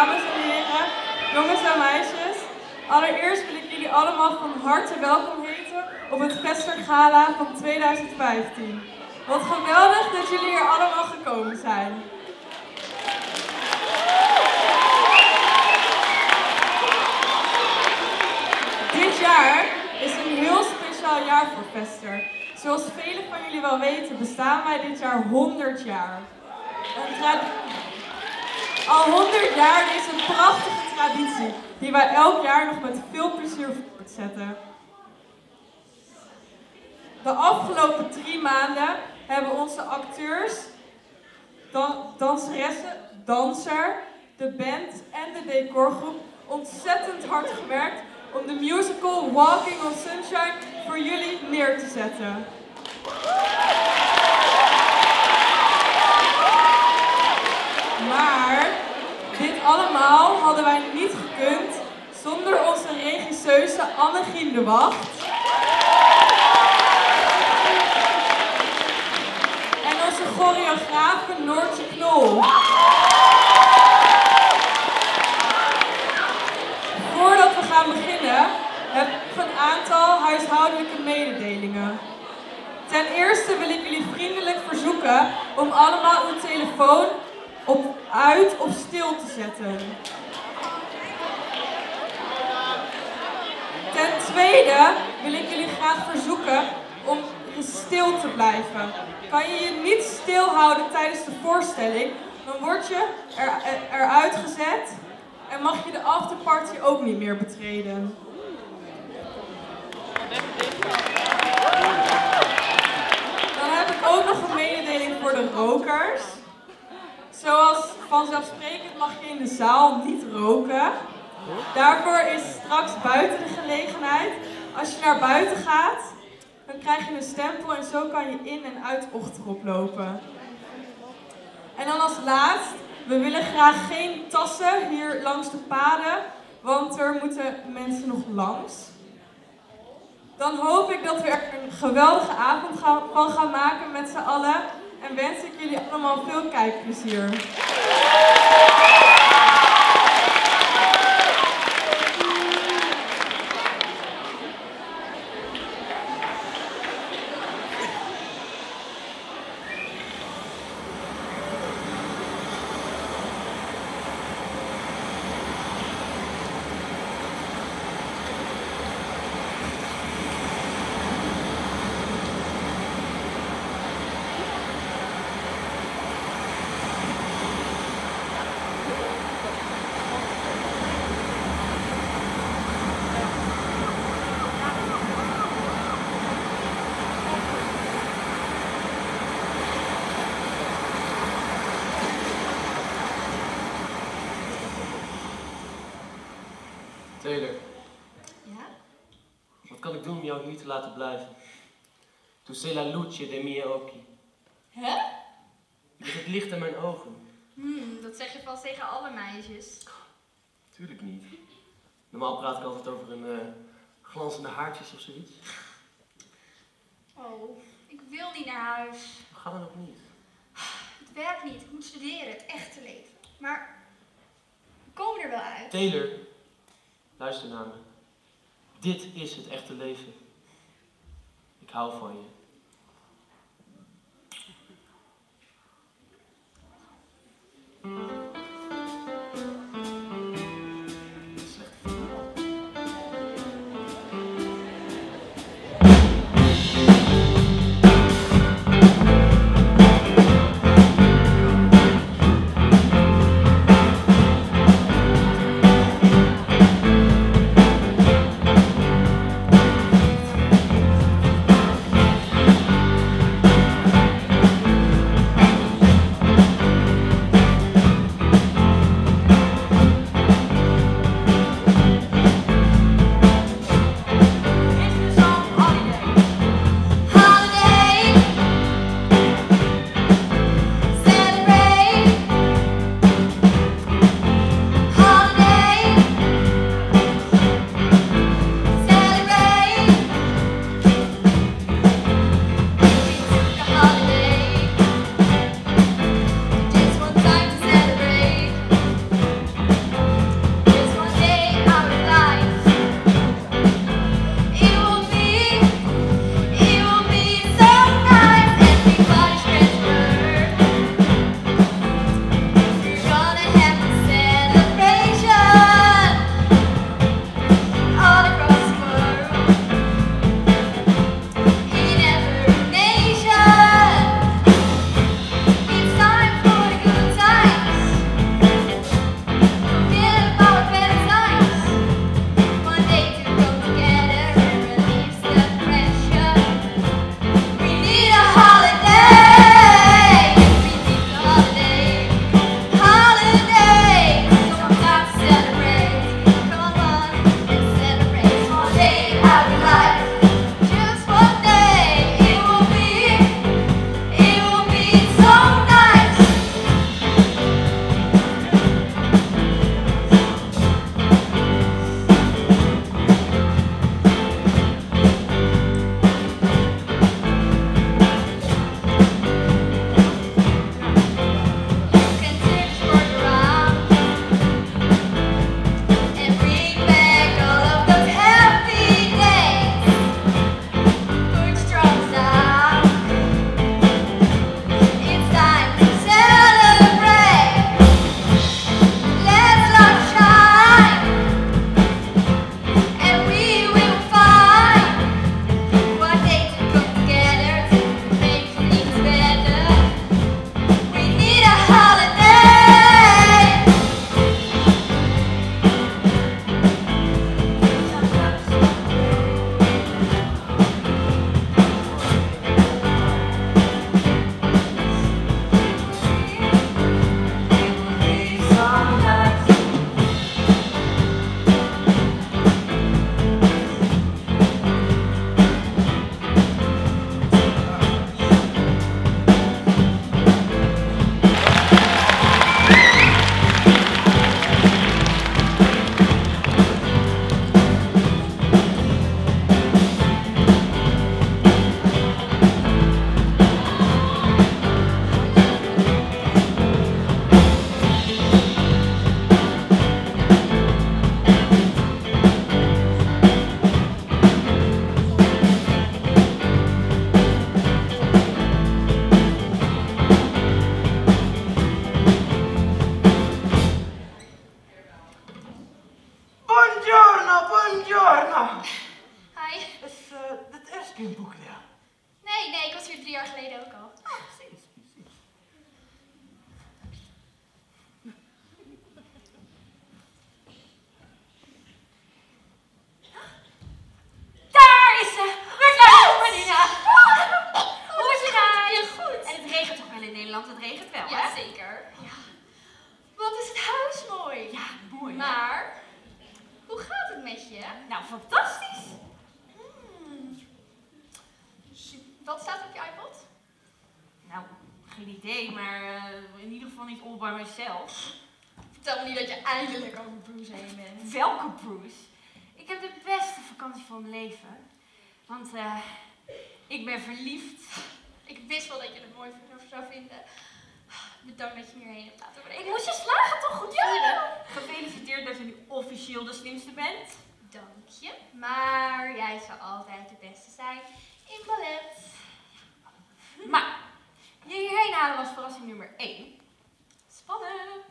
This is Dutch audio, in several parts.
dames en heren, jongens en meisjes. Allereerst wil ik jullie allemaal van harte welkom heten op het Vester Gala van 2015. Wat geweldig dat jullie hier allemaal gekomen zijn. Dit jaar is een heel speciaal jaar voor Vester. Zoals velen van jullie wel weten bestaan wij dit jaar 100 jaar. Al 100 jaar is een prachtige traditie die wij elk jaar nog met veel plezier voortzetten. De afgelopen drie maanden hebben onze acteurs, dan, danseressen, danser, de band en de decorgroep ontzettend hard gewerkt om de musical Walking on Sunshine voor jullie neer te zetten. Maar dit allemaal hadden wij niet gekund zonder onze regisseuse de Wacht. En onze choreografe Noortje Knol. Voordat we gaan beginnen, heb ik een aantal huishoudelijke mededelingen. Ten eerste wil ik jullie vriendelijk verzoeken om allemaal uw telefoon op uit of stil te zetten. Ten tweede wil ik jullie graag verzoeken om stil te blijven. Kan je je niet stilhouden tijdens de voorstelling, dan word je er, er- eruit gezet en mag je de afterparty ook niet meer betreden. Dan heb ik ook nog een mededeling voor de rokers. Zoals vanzelfsprekend mag je in de zaal niet roken. Daarvoor is straks buiten de gelegenheid. Als je naar buiten gaat, dan krijg je een stempel en zo kan je in en uit Ochterop lopen. En dan als laatst, we willen graag geen tassen hier langs de paden, want er moeten mensen nog langs. Dan hoop ik dat we er een geweldige avond van gaan maken met z'n allen. En wens ik jullie allemaal veel kijkplezier. Te laten blijven? Tu sei la luce dei miei occhi. Hè? Je bent het licht in mijn ogen. Hmm, dat zeg je vast tegen alle meisjes. Tuurlijk niet. Normaal praat ik altijd over een eh, glanzende haartjes of zoiets. Oh, ik wil niet naar huis. Ga dan ook niet. Het werkt niet, ik moet studeren, het echte leven. Maar we komen er wel uit. Taylor, luister naar me. Dit is het echte leven. Ik Wat staat op je iPod? Nou, geen idee, maar eh, in ieder geval niet all by myself. Vertel me niet dat je eindelijk over Bruce heen bent. Welke Bruce? Ik heb de beste vakantie van mijn leven. Want eh, ik ben verliefd. Ik wist wel dat je het mooi zou vinden. Bedankt dat je me hierheen hebt laten Ik brengen. moest je slagen toch goed Ja. vieren? Gefeliciteerd dat je nu officieel de slimste bent. Dank je. Maar jij zou altijd de beste zijn in ballet. Maar, je hierheen halen was verrassing nummer 1. Spannend.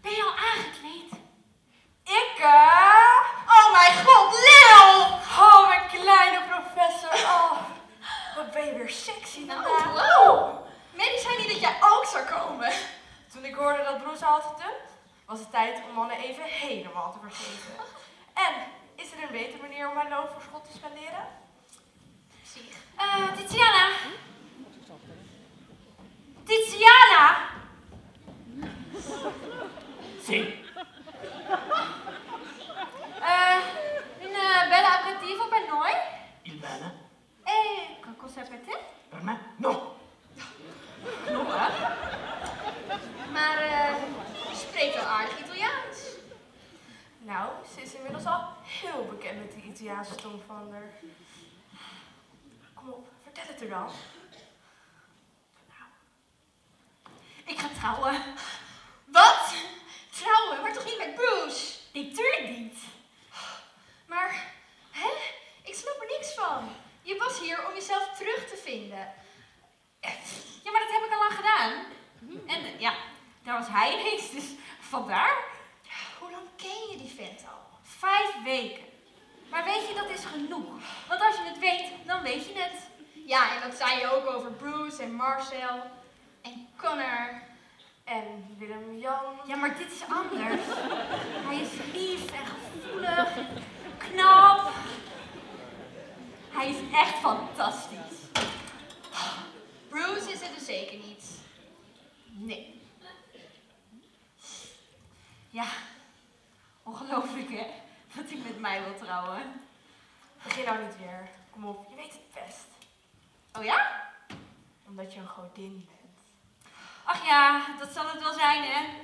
Ben je al aangekleed? Ik, eh? Oh mijn god, Leo! Oh, mijn kleine professor. Oh, wat ben je weer sexy Nou, vandaag. wow. Mandy zei niet dat jij ook zou komen. Toen ik hoorde dat Broes had gedumpt, was het tijd om mannen even helemaal te vergeten. En, is er een betere manier om mijn loonvoorschot te spenderen? Zie. Eh, Tiziana. Tiziana. Zing. Eh, une belle aperitivo per noi? Il bene? E cosa per te? Per me? No. Knoppen. Maar eh, je spreekt wel aardig Italiaans. Nou, ze is inmiddels al heel bekend met die Italiaanse tongvander. Op, vertel het er dan. Ik ga trouwen. Wat? Trouwen, maar toch niet met Bruce? Natuurlijk niet. Maar, hè? Ik snap er niks van. Je was hier om jezelf terug te vinden. Ja, maar dat heb ik al lang gedaan. En ja, daar was hij ineens, dus vandaar. Hoe lang ken je die vent al? Vijf weken. Maar weet je, dat is genoeg. Want als je het weet, dan weet je het. Ja, en dat zei je ook over Bruce en Marcel en Connor. En Willem-Jan. Ja, maar dit is anders. Hij is lief en gevoelig, knap. Hij is echt fantastisch. Bruce is het dus zeker niet. Nee. Ja, ongelooflijk hè, dat hij met mij wil trouwen. Begin nou niet weer. Kom op, je weet het best. Oh ja? Omdat je een godin bent. Ach ja, dat zal het wel zijn hè.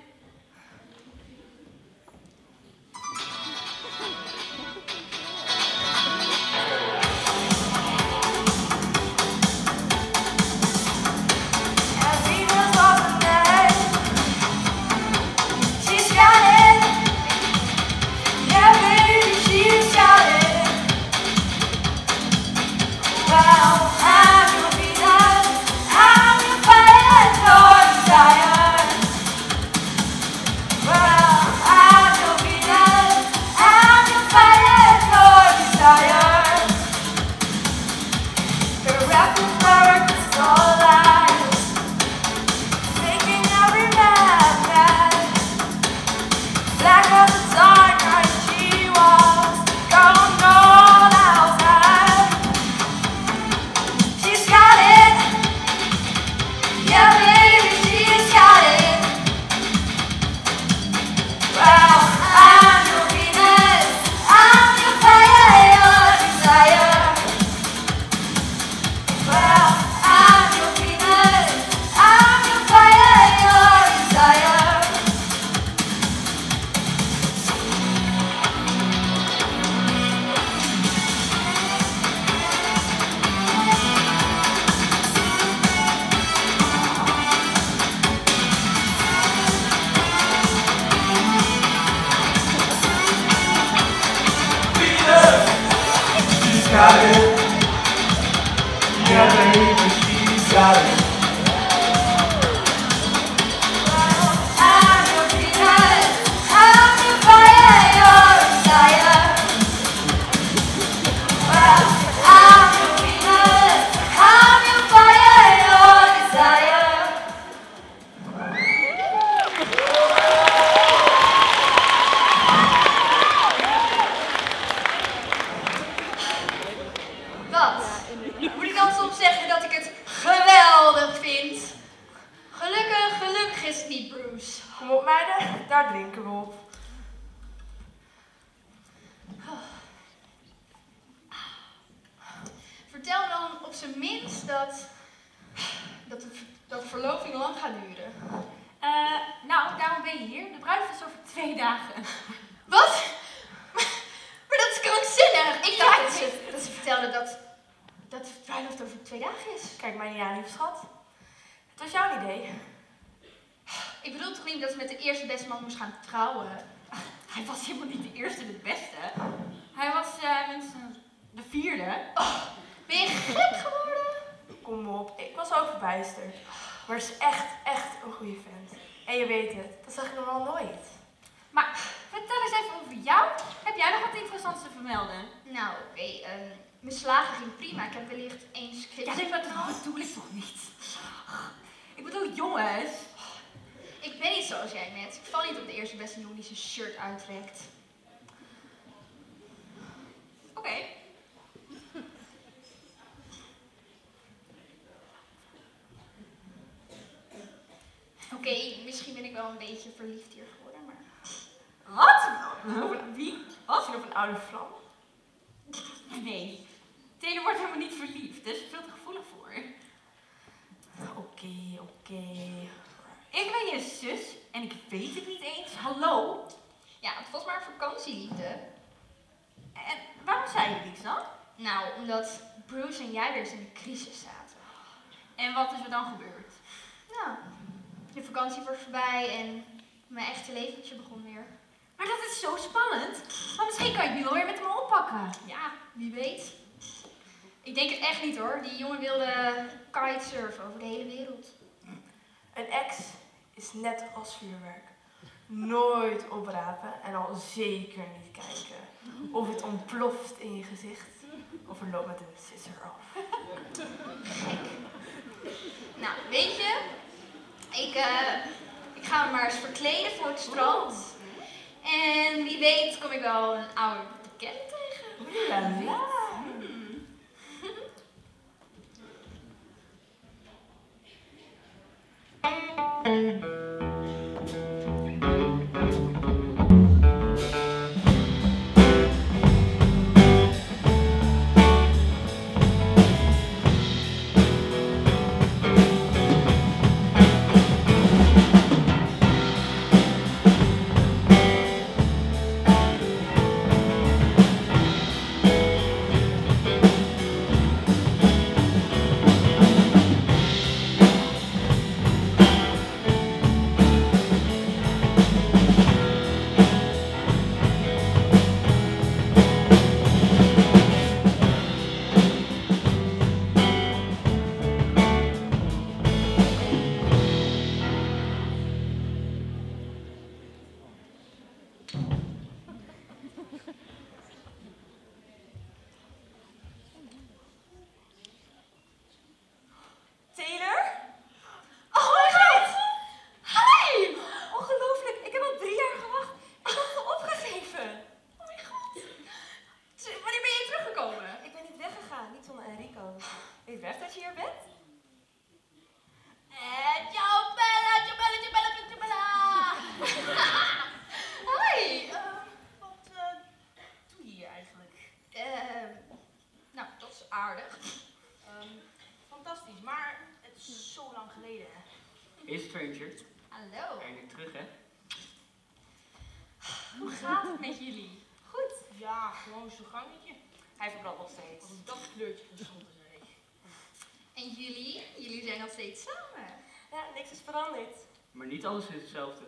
Maar vertel eens even over jou. Heb jij nog wat interessants te vermelden? Nou, oké. ehm, mijn slagen ging prima. Ik heb wellicht één script. Ja, nee, maar dat bedoel ik toch niet. Ik bedoel, jongens. Ik ben niet zoals jij net. Ik val niet op de eerste beste jongen die zijn shirt uittrekt. Oké. Oké, misschien ben ik wel een beetje verliefd hier. Wat? Wie? Wat? Misschien op een oude vlam? Nee. Taylor wordt helemaal niet verliefd. Daar is veel te gevoelig voor. Oké, oké. Ik ben je zus en ik weet het niet eens. Hallo? Ja, het was maar een vakantieliefde. En waarom zei je niks dan? Nou, omdat Bruce en jij weer eens in een crisis zaten. En wat is er dan gebeurd? Nou, de vakantie was voorbij en mijn echte leventje begon weer. Maar dat is zo spannend. Maar misschien kan je nu wel weer met hem oppakken. Ja, wie weet. Ik denk het echt niet hoor. Die jongen wilde kitesurfen over de hele wereld. Een ex is net als vuurwerk. Nooit oprapen en al zeker niet kijken. Of het ontploft in je gezicht. Of er loopt met een sisser af. Nou, weet je, ik, eh, ik ga me maar eens verkleden voor het strand. En wie weet kom ik wel een oude bekende tegen. Ja. Taylor? Niet alles is hetzelfde.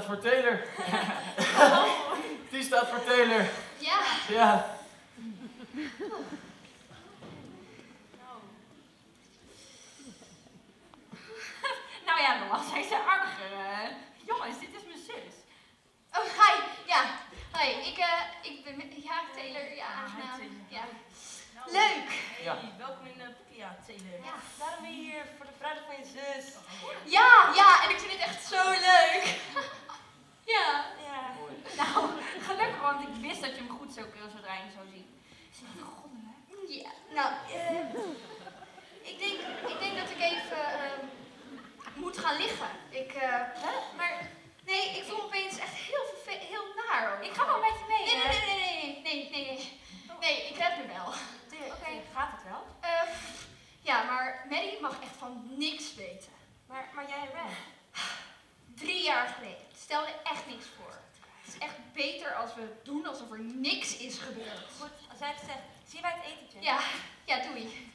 Staat voor Taylor. T staat voor Taylor. Ja. Ja. Nou ja, Noah, zij zijn arger. eh. Jongens, dit is mijn zus. Oh, hi. Ja. Hi. Ik, eh, ik ben met- ja, Taylor. Ja, aangenaam. Ja. Leuk. Ja. Hey, welkom in uh, Boekia, Taylor. Ja. Daarom ben je hier voor de bruiloft van je zus. Ja, ja. En ik vind het echt zo leuk. ja. Ja. Mooi. Nou, gelukkig, want ik wist dat je hem goed zou kunnen zodra je hem zou zien. Is het begonnen, hè? Ja. Nou, eh, ik, denk, ik denk dat ik even eh, moet gaan liggen. Ik, eh, hè? Maar nee, ik voel me opeens echt heel, heel naar. Ik ga wel met je mee. Nee, nee, nee, nee, nee, nee, nee, nee. Nee, ik red me wel. Oké, gaat het wel? Ja, maar Maddie mag echt van niks weten. Maar, maar jij en Ren? Drie jaar geleden. Stel er echt niks voor. Het is echt beter als we doen alsof er niks is gebeurd. Goed, als jij het zegt, zien wij het etentje? Ja, ja, doei.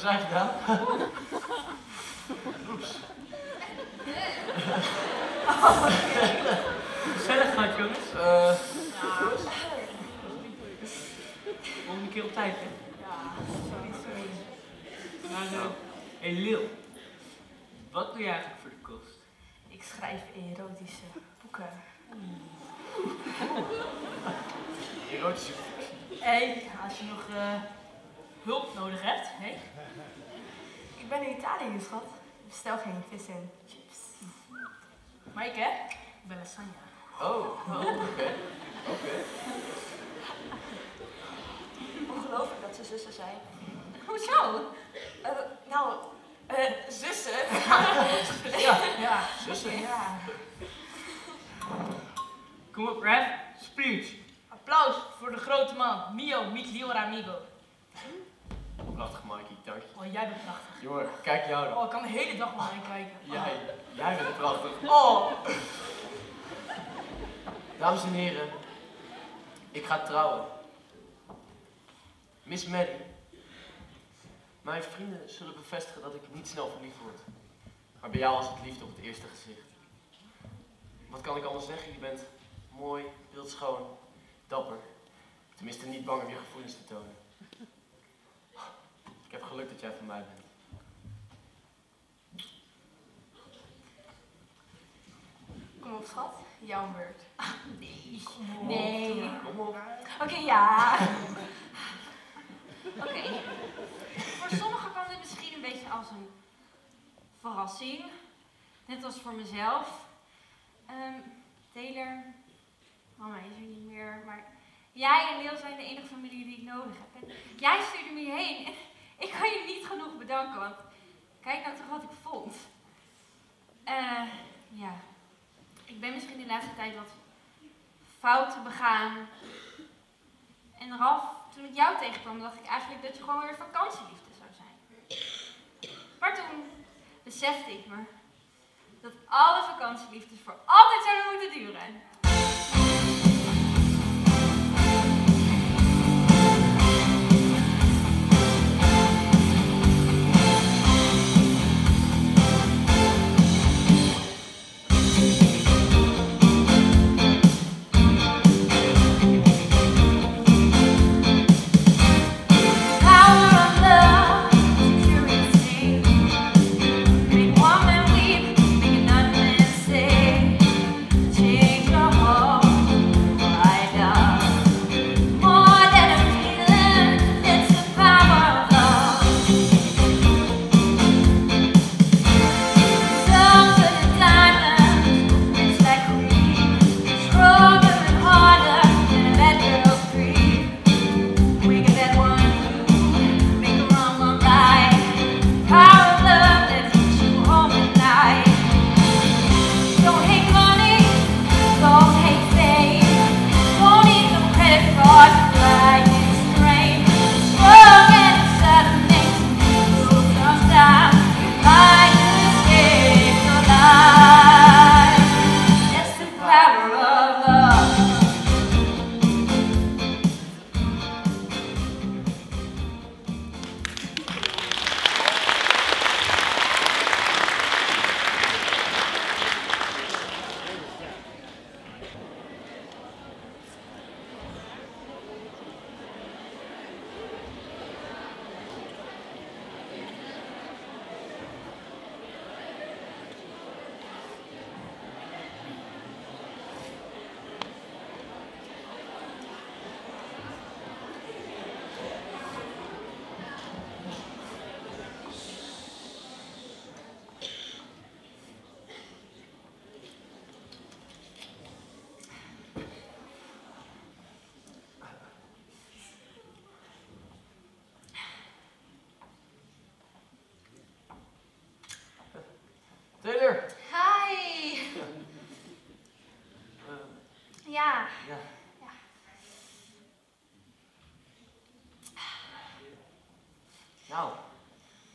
Hebben zij gedaan? Oeps. Gezellig gaat jongens. Eh Volgende keer op tijd hè? Ja, sorry, sorry. Maar uh, hey Lil, wat doe je eigenlijk voor de kost? Ik schrijf erotische boeken. Erotische Hey, als je nog eh, hulp nodig hebt, hey? Ik ben in Italië, schat. bestel geen vis en chips. Maaike, ik ben lasagne. Oh, oh, oké. Oké. Ongelooflijk dat ze zussen zijn. Hoezo? Eh, nou, eh, zussen? Ja, Ja. zussen. Ja. Kom op, Rev. Speech. Applaus voor de grote man. Mio, mi lior amigo. Prachtig, Mikey, dank je. Oh, jij bent prachtig. Jongen, kijk jou dan. Oh, ik kan de hele dag naar mij kijken. Jij, jij bent prachtig. Oh. Dames en heren, ik ga trouwen. Miss Maddie. Mijn vrienden zullen bevestigen dat ik niet snel verliefd word. Maar bij jou was het liefde op het eerste gezicht. Wat kan ik anders zeggen? Je bent mooi, beeldschoon, dapper. Tenminste niet bang om je gevoelens te tonen. Ik heb geluk dat jij van mij bent. Kom op, schat. Jouw beurt. Nee. Kom op. Nee. Kom op. Oké, ja. Oké. Voor sommigen kan dit misschien een beetje als een verrassing. Net als voor mezelf. Ehm Taylor, mama is er niet meer, maar jij en Leel zijn de enige familie die ik nodig heb. En jij stuurde me hierheen en ik kan je niet genoeg bedanken, want kijk nou toch wat ik vond. Eh, ja, ik ben misschien de laatste tijd wat fouten begaan. En Ralf, toen ik jou tegenkwam, dacht ik eigenlijk dat je gewoon weer vakantieliefde zou zijn. Maar toen besefte ik me dat alle vakantieliefdes voor altijd zouden moeten duren.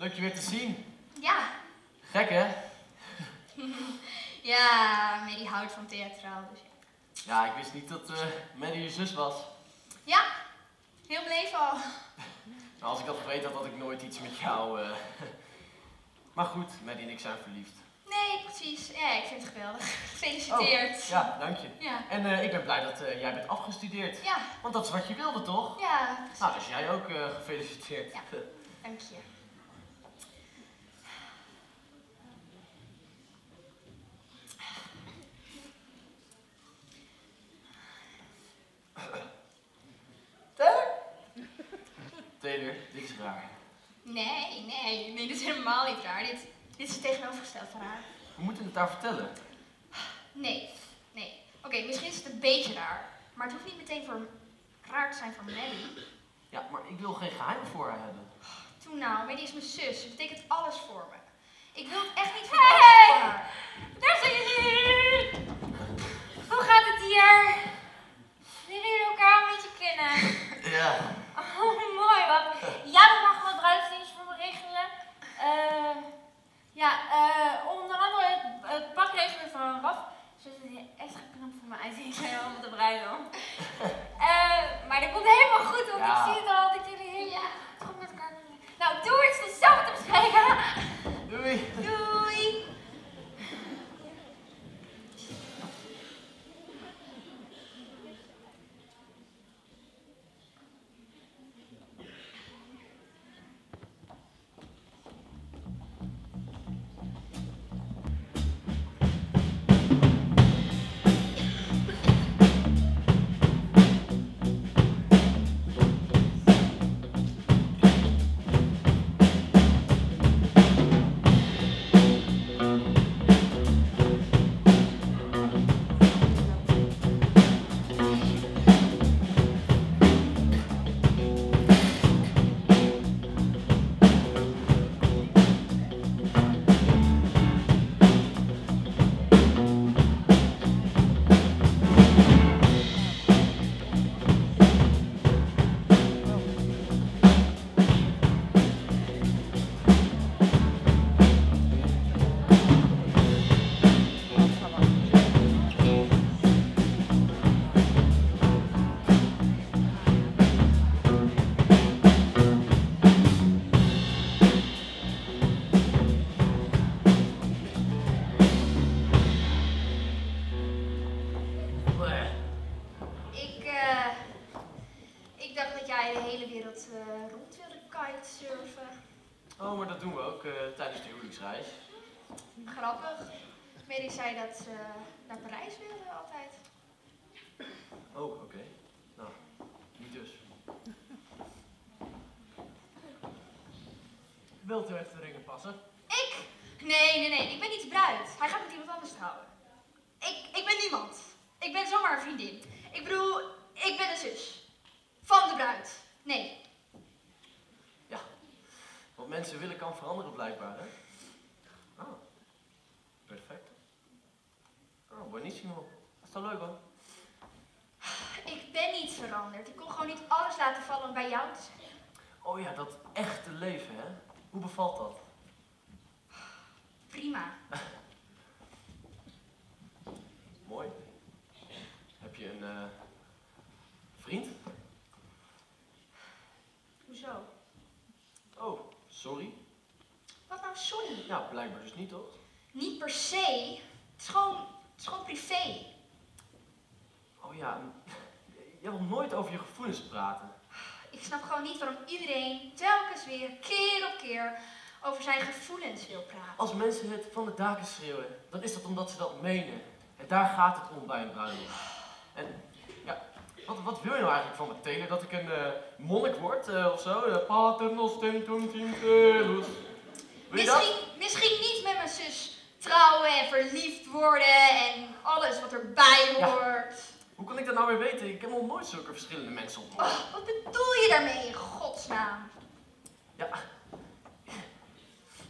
Leuk je weer te zien. ja. Gek hè? Ja, Mary houdt van theatraal, dus ja. Ja, ik wist niet dat Maddie je zus was. Ja, heel beleefd al. Nou, als ik dat geweten had, had ik nooit iets met jou. eh. Maar goed, Maddie en ik zijn verliefd. Nee, precies. Ja, ik vind het geweldig. Gefeliciteerd. Oh, ja, dank je. Ja. En eh, ik ben blij dat jij bent afgestudeerd. Ja, Want dat is wat je wilde, toch? ja, Nou, dus jij ook gefeliciteerd. Ja. dank je. Taylor, dit is raar. Nee, nee, nee, dit is helemaal niet raar. Dit, Dit is het tegenovergesteld van haar. We moeten het haar vertellen. Nee, nee. Oké, misschien is het een beetje raar. Maar het hoeft niet meteen voor raar te zijn voor Maddie. Ja, maar ik wil geen geheimen voor haar hebben. Toen nou, Maddie is mijn zus. Ze betekent alles voor me. Ik wil het echt niet Hey! voor haar. Daar zijn jullie! Hoe gaat het hier? Jullie elkaar een beetje kennen? Ja. Oh, Jij moet nog wat bruidsdienst voor regelen. Eh, ja, eh, onder andere het, het pakregelen van Raf. Zodat het hier extra knap voor me uitziet om te bruiden. Eh, maar dat komt helemaal goed, want Ja. ik zie het al dat jullie helemaal goed met elkaar kunnen. Nou, doe het tot zo te bespreken. Doei. Doei! Kitesurfen. Oh, maar dat doen we ook eh, tijdens de huwelijksreis. Grappig. Mary zei dat ze naar Parijs wilde altijd. Oh, oké. Nou, niet dus. Wilt u even de ringen passen? Ik? Nee, nee, nee. Ik ben niet de bruid. Hij gaat met iemand anders trouwen. Ik, ik ben niemand. Ik ben zomaar een vriendin. Ik bedoel, ik ben de zus. Van de bruid. Nee. Wat mensen willen kan veranderen blijkbaar, hè? Ah, perfect. Oh, buonissimo. Leuk hoor? Ik ben niet veranderd. Ik kon gewoon niet alles laten vallen om bij jou te zijn. Oh ja, dat echte leven, hè? Hoe bevalt dat? Prima. Mooi. Heb je een eh, vriend? Hoezo? Oh, sorry. Wat nou sorry? Ja, blijkbaar dus niet, toch? Niet per se. Het is gewoon, het is gewoon privé. Oh ja, jij wil nooit over je gevoelens praten. Ik snap gewoon niet waarom iedereen telkens weer, keer op keer, over zijn gevoelens wil praten. Als mensen het van de daken schreeuwen, dan is dat omdat ze dat menen. En daar gaat het om bij een bruiloft. En wat, wat wil je nou eigenlijk van me, Taylor? Dat ik een eh, monnik word eh, of zo? Uh, Pater tintelus. Dat? Misschien, misschien niet met mijn zus trouwen en verliefd worden en alles wat erbij Ja. hoort. Hoe kan ik dat nou weer weten? Ik heb nog nooit zulke verschillende mensen ontmoet. Oh, wat bedoel je daarmee in godsnaam? Ja.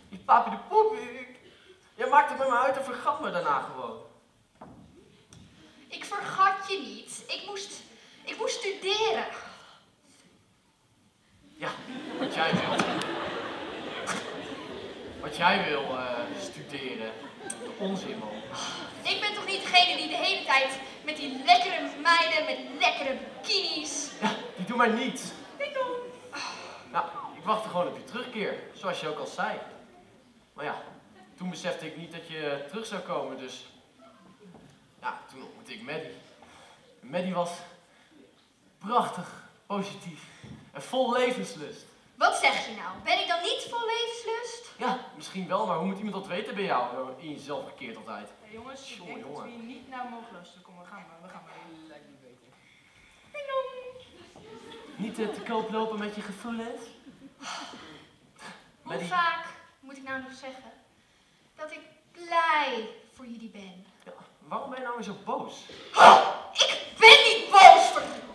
Die papi de poep. ik- Jij maakt het met me uit en vergat me daarna gewoon. Ik vergat je niet. Ik moest, ik moest studeren. Ja, wat jij wil. Wat jij wil eh, studeren. Onzin, man. Ik ben toch niet degene die de hele tijd met die lekkere meiden met lekkere bikinis. Ja, die doen mij niets. Nou, ik wachtte gewoon op je terugkeer, zoals je ook al zei. Maar ja, toen besefte ik niet dat je terug zou komen, dus... Ja, toen ontmoette ik Maddie. En Maddie was prachtig, positief en vol levenslust. Wat zeg je nou? Ben ik dan niet vol levenslust? Ja, misschien wel, maar hoe moet iemand dat weten bij jou, eh, in jezelf gekeerd altijd? Hey, jongens, ik denk dat we hier niet naar mogen luisteren. Kom, we gaan maar. We gaan maar. Lijkt niet beter. Niet eh, te koop lopen met je gevoelens? Hoe Maddie. vaak moet ik nou nog zeggen dat ik blij voor jullie ben. Ja, waarom ben je nou weer zo boos? Ik ben niet boos voor Perfecto!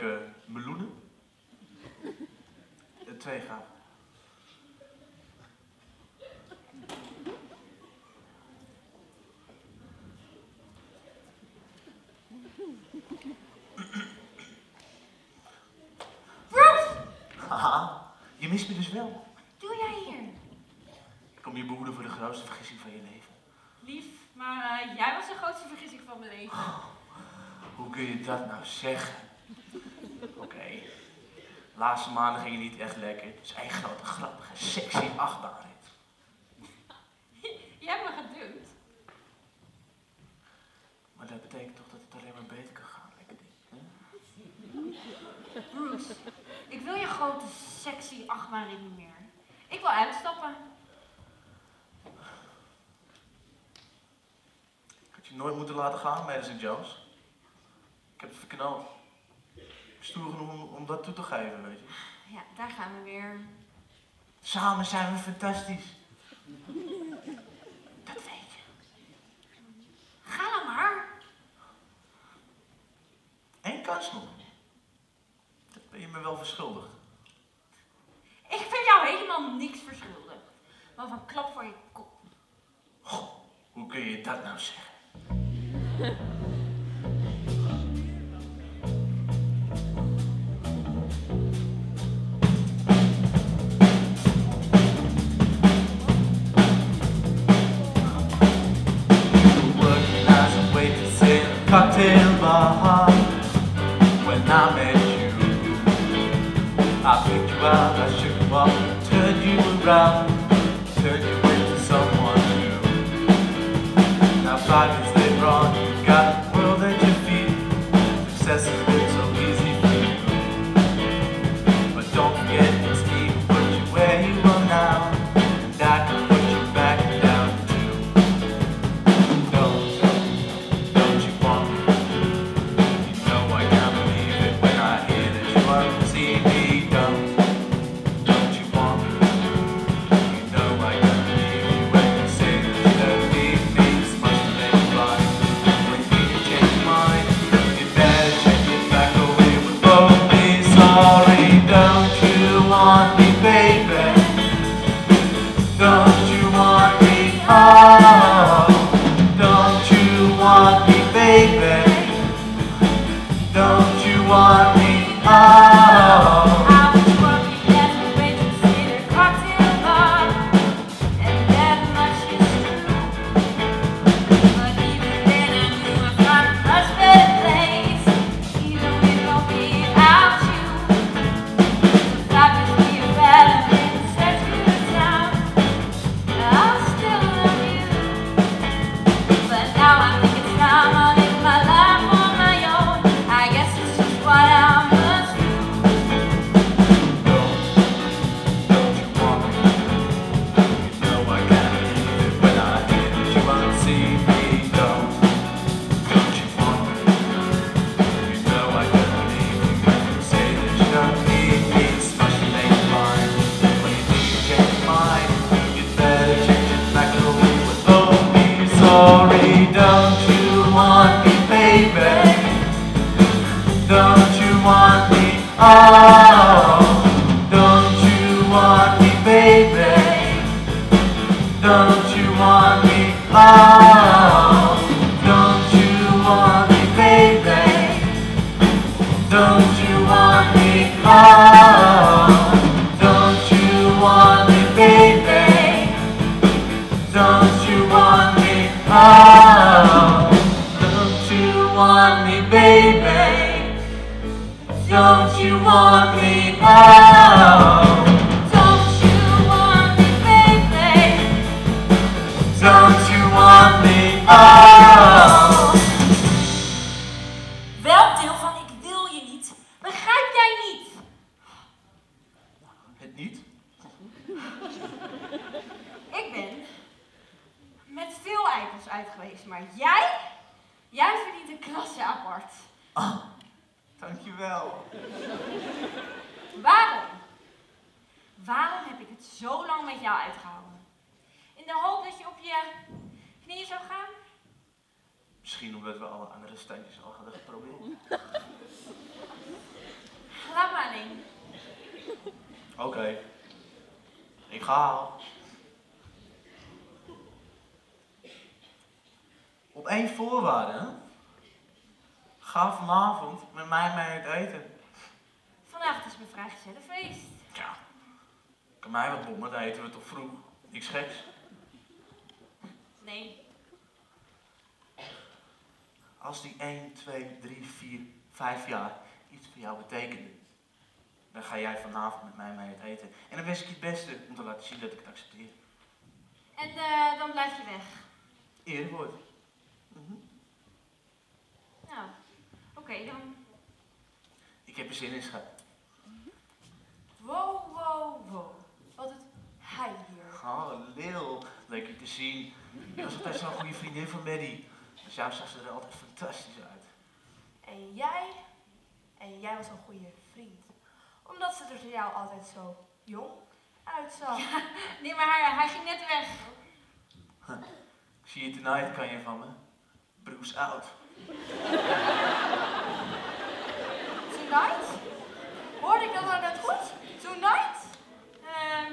Eh, meloenen? Twee graag. Haha, je mist me dus wel. Doe jij hier? Ik kom je behoeden voor de grootste vergissing van je leven. Lief, maar eh, jij was de grootste vergissing van mijn leven. Hoe kun je dat nou zeggen? Oké. Laatste maanden ging je niet echt lekker. Dus één grote, grappige, sexy achtbaanrit. Jij hebt me gedumpt. Maar dat betekent toch dat het alleen maar beter kan gaan, lekker ding. hè? Bruce, ik wil je grote, sexy achtbaanrit niet meer. Ik wil uitstappen. Ik had je nooit moeten laten gaan, Madison Jones. Ik heb het verknald. Stoer genoeg om, om dat toe te geven, weet je. Ja, daar gaan we weer. Samen zijn we fantastisch. Dat weet je. Ga dan maar. Eén kans nog. Dat ben je me wel verschuldigd. Ik ben jou helemaal niks verschuldigd. Wat een klap voor je kop. Goh, hoe kun je dat nou zeggen? cocktail bar When I met you I picked you out, I shook you off Turned you around Turned you into someone new. Now five Op één voorwaarde, hè? Ga vanavond met mij mee het eten. Vanavond is mijn vrijgezellenfeest. Ja. Kan mij wat bommen, dan eten we toch vroeg. Niks geks. Nee, Als die 1, 2, 3, 4, 5 jaar iets voor jou betekende, dan ga jij vanavond met mij mee het eten. En dan wens ik je het beste om te laten zien dat ik het accepteer. en eh, dan blijf je weg. Eerwoord. Nou, oké dan. Ik heb er zin in, schat. Wow, wow, wow. Wat doet hij hier? Oh, Lil. Leuk je te zien. Je was altijd zo'n goede vriendin van Maddie. Dus jou zag ze er altijd fantastisch uit. En jij? En jij was een goede vriend. Omdat ze er voor jou altijd zo jong uitzag. Nee, maar hij, hij ging net weg. Zie je tonight kan je van me? Bruce out. Tonight? Hoorde ik dat nou net goed? Tonight? Ehm,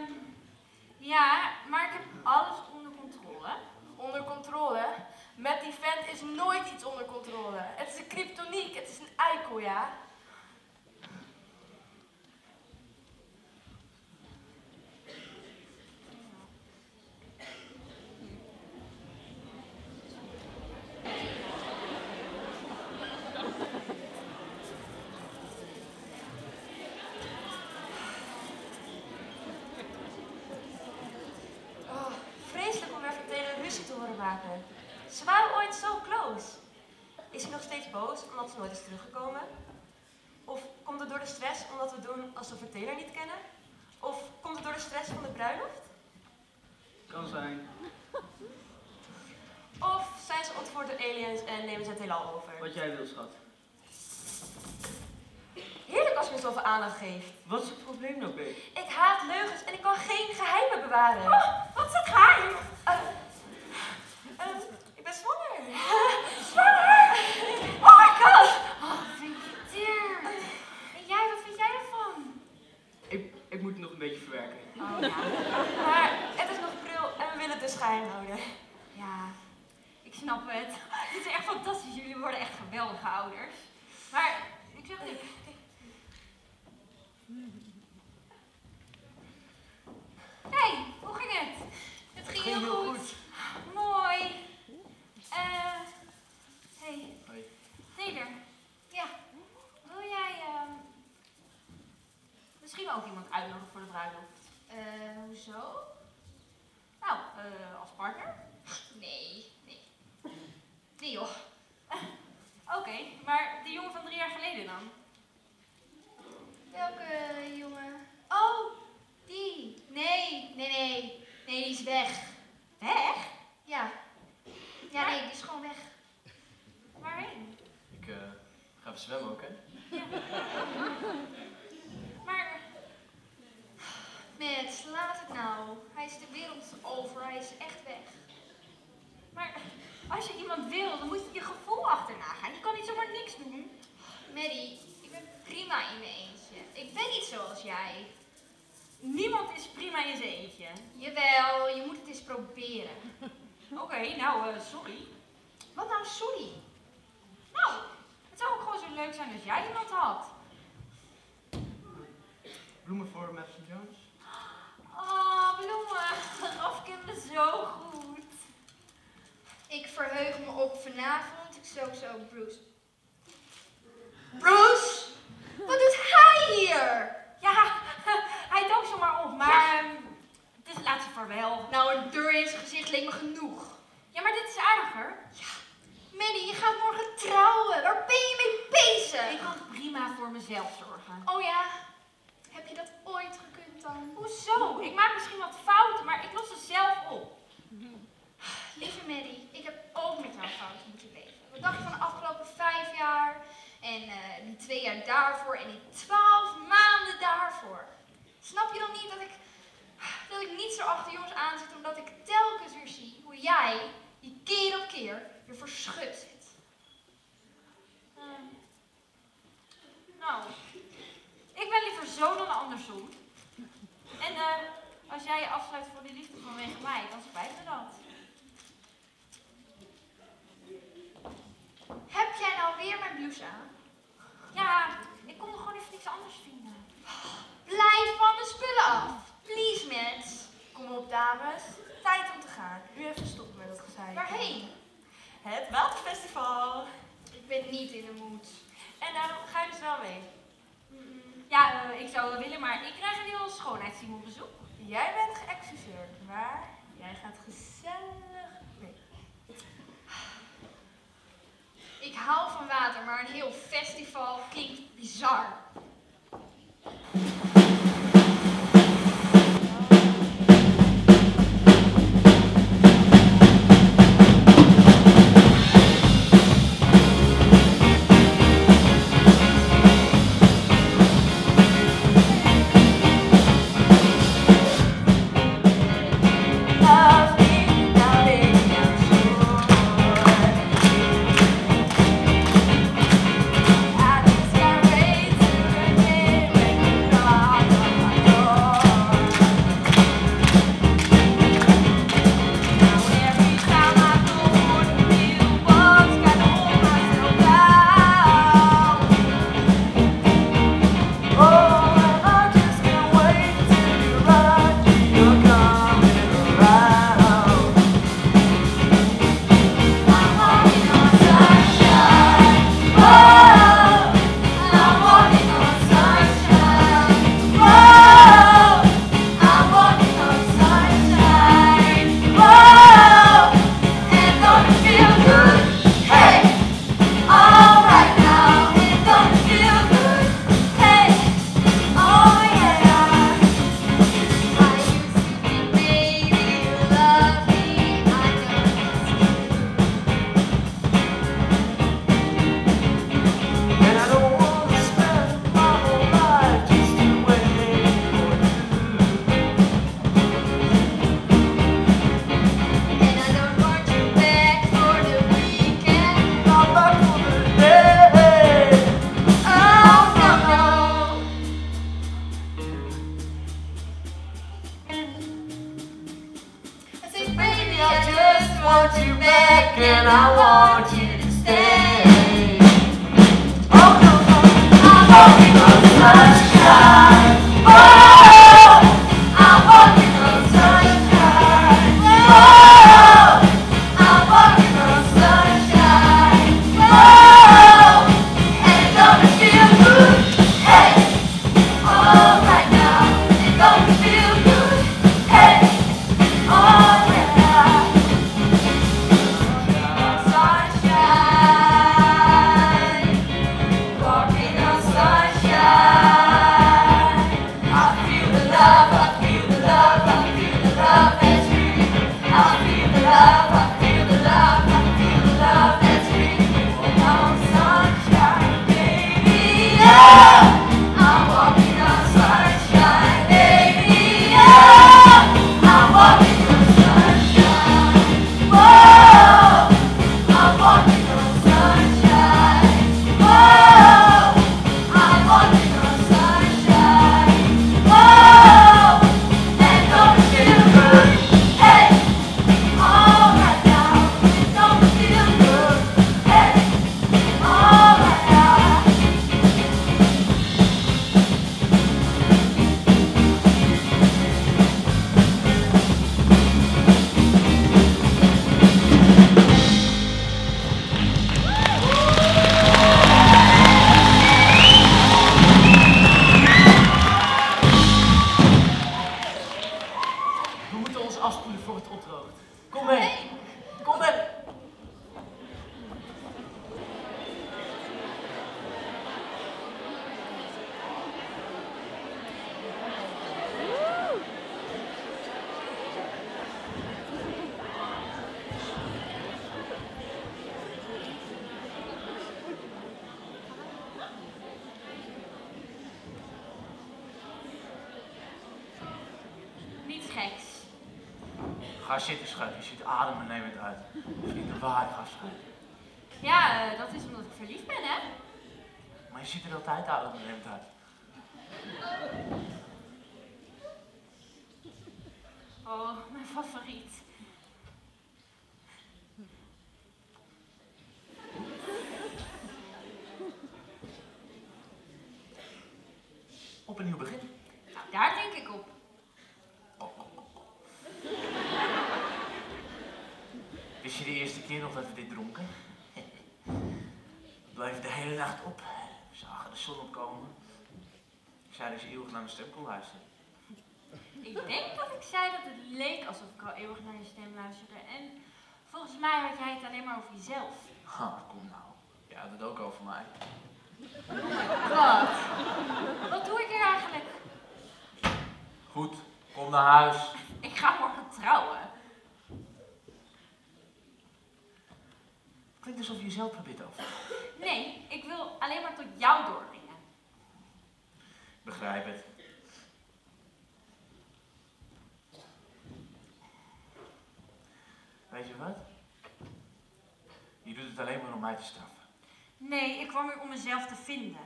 ja, maar ik heb alles onder controle. Onder controle? Met die vent is nooit iets onder controle. Het is een kryptoniek, het is een eikel, ja? Oh, vreselijk om weer van Taylor ruzie te horen maken. Ze waren ooit zo close. Is hij nog steeds boos omdat ze nooit is teruggekomen? Of komt het door de stress omdat we doen alsof we Taylor niet kennen? Of komt het door de stress van de bruiloft? Kan zijn. Of zijn ze ontvoerd door aliens heelal over? Wat jij wil, schat. Heerlijk als je me zoveel aandacht geeft. Wat is het probleem nou, babe? Ik haat leugens en ik kan geen geheimen bewaren. Oh, wat is het geheim? Eh, eh, ik ben zwanger. Zwanger! Oh my god! Oh. En jij, wat vind jij ervan? Ik, ik moet het nog een beetje verwerken. Oh ja. Maar het is nog pril en we willen het dus geheim houden. Ja, snap het. Dit is echt fantastisch. Jullie worden echt geweldige ouders. Maar, ik zeg niks. hey, hoe ging het? Het ging heel goed. Mooi. Eh, hey. Hoi. Taylor. Ja. Wil jij ehm, misschien ook iemand uitnodigen voor de bruiloft? Eh, hoezo? Nou, eh, als partner. Nee, nee. Joh. Oké, maar die jongen van drie jaar geleden dan? Welke jongen? Oh, die. Nee, nee, nee. Nee, die is weg. Weg? Ja. Ja, nee, die is gewoon weg. Waarheen? Ik eh, ga even zwemmen, oké? Maar, Met, laat het nou. Hij is de wereld over, hij is echt weg. maar als je iemand wil, dan moet je je gevoel achterna gaan. Je kan niet zomaar niks doen. Maddie, ik ben prima in mijn eentje. zoals jij. Niemand is prima in zijn eentje. Jawel, je moet het eens proberen. Oké, nou, eh, sorry. Wat nou, sorry? Nou, het zou ook gewoon zo leuk zijn als jij iemand had. Bloemen voor Madison Jones? Oh, bloemen. Raf kent me zo goed. Ik verheug me op vanavond. Ik zoek zo Bruce. Bruce? Wat doet hij hier? Ja, hij dook zomaar op, maar ehm, het is het laatste vaarwel. Nou, een deur in zijn gezicht leek me genoeg. Ja, maar dit is aardiger. Mandy, je gaat morgen trouwen. Waar ben je mee bezig? Ik kan prima voor mezelf zorgen. Oh ja, heb je dat ooit gekund dan? Hoezo? Ik maak misschien wat fouten, maar ik los ze zelf op. Lieve Maddie, ik heb ook met jouw fouten moeten leven. Wat dacht je van de afgelopen vijf jaar? En eh, die twee jaar daarvoor en die twaalf maanden daarvoor. Snap je dan niet dat ik, dat ik niet zo achter jongens aan zit, omdat ik telkens weer zie hoe jij, die keer op keer, weer verschut zit? Ehm, nou, ik ben liever zo dan andersom. En eh, als jij je afsluit voor die liefde vanwege mij, dan spijt me dat. Heb jij nou weer mijn blouse aan? Ja, ik kon nog gewoon even niks anders vinden. Blijf van de spullen af. Please, mens. Kom op, dames. Tijd om te gaan. Nu even stoppen met dat gezeik. Waarheen? Het Waterfestival. Ik ben niet in de moed. En daarom ga je dus wel mee. Ja, eh, ik zou wel willen, maar ik krijg een heel schoonheidsteam op bezoek. Jij bent geëxcuseerd, maar jij gaat gezellig mee. Ik hou van water, maar een heel festival klinkt bizar. Ga zitten, schat. Je ziet adembenemend uit. Dat is niet de waarheid, ga schat. Ja, eh, dat is omdat ik verliefd ben, hè? Maar je ziet er altijd adembenemend uit. Oh, mijn favoriet. Op een nieuw begin. Nou, daar drink ik op. Wist je de eerste keer nog dat we dit dronken? We bleven de hele nacht op. We zagen de zon opkomen. Ik zei dat je eeuwig naar mijn stem kon luisteren. Ik denk dat ik zei dat het leek alsof ik al eeuwig naar je stem luisterde. En volgens mij had jij het alleen maar over jezelf. Ha, kom nou. Je had het ook over mij. Wat? Wat doe ik hier eigenlijk? Goed, kom naar huis. Ik ga morgen trouwen. Klinkt alsof je jezelf probeert over. Nee, ik wil alleen maar tot jou doordringen. Begrijp het. Weet je wat? Je doet het alleen maar om mij te straffen. Nee, ik kwam hier om mezelf te vinden.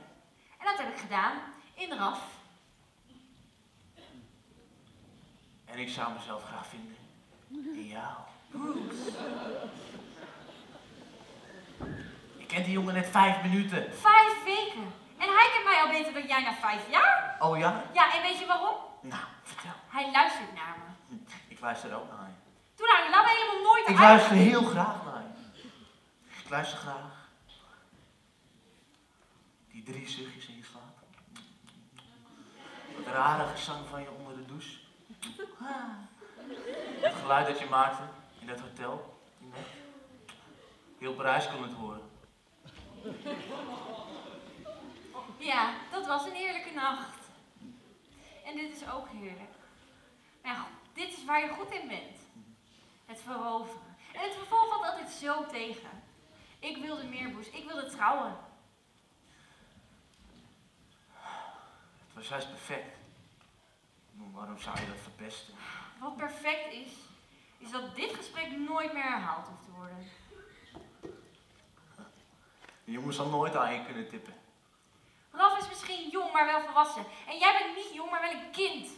En dat heb ik gedaan. In RAF. En ik zou mezelf graag vinden. In jou. Ik ken die jongen net vijf minuten. Vijf weken. En hij kent mij al beter dan jij na vijf jaar. Oh ja? Ja, en weet je waarom? Nou, vertel. Hij luistert naar me. Ik luister ook naar je. Doe nou, je laat me helemaal nooit Ik uit. luister heel graag naar je. Ik luister graag. Die drie zuchtjes in je slaap. Dat rare gezang van je onder de douche. Het geluid dat je maakte in dat hotel. Heel Parijs kon het horen. Ja, dat was een heerlijke nacht. En dit is ook heerlijk. Maar goed, dit is waar je goed in bent. Het veroveren. En het vervolg valt altijd zo tegen. Ik wilde meer boes, ik wilde trouwen. Het was juist perfect. Maar Waarom zou je dat verpesten? Wat perfect is, is dat dit gesprek nooit meer herhaald hoeft te worden. De jongen zal nooit aan je kunnen tippen. Raf is misschien jong, maar wel volwassen. En jij bent niet jong, maar wel een kind.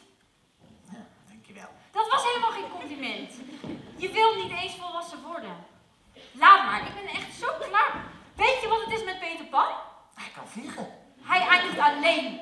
Ja, denk je wel. Dat was helemaal geen compliment. Je wil niet eens volwassen worden. Laat maar, ik ben echt zo klaar. Weet je wat het is met Peter Pan? Hij kan vliegen. Hij eindigt alleen.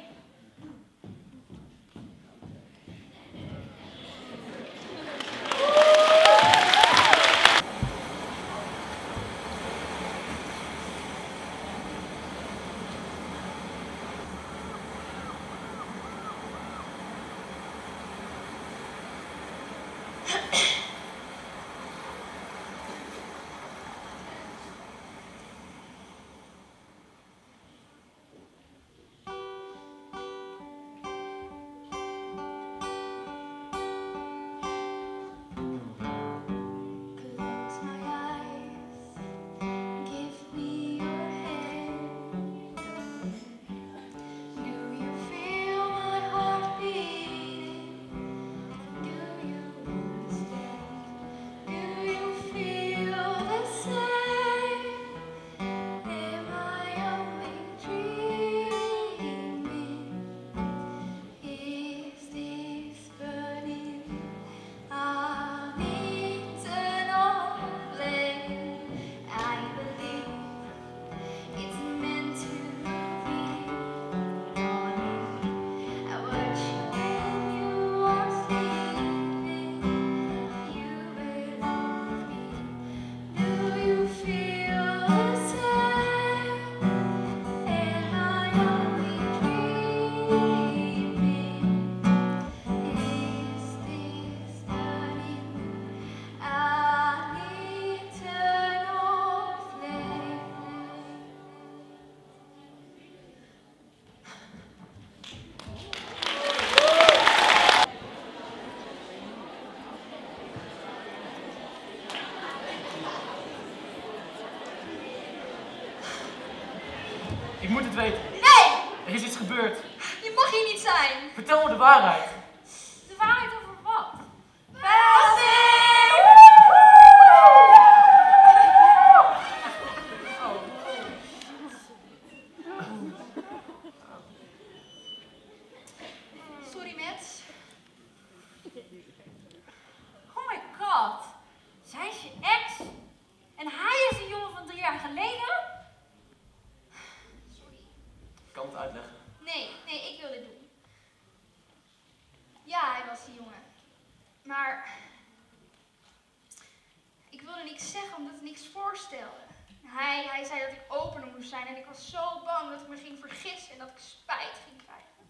Hij, hij zei dat ik opener moest zijn en ik was zo bang dat ik me ging vergissen en dat ik spijt ging krijgen.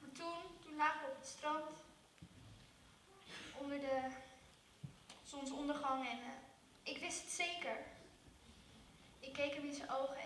Maar toen, toen lagen we op het strand onder de zonsondergang en eh, ik wist het zeker. Ik keek hem in zijn ogen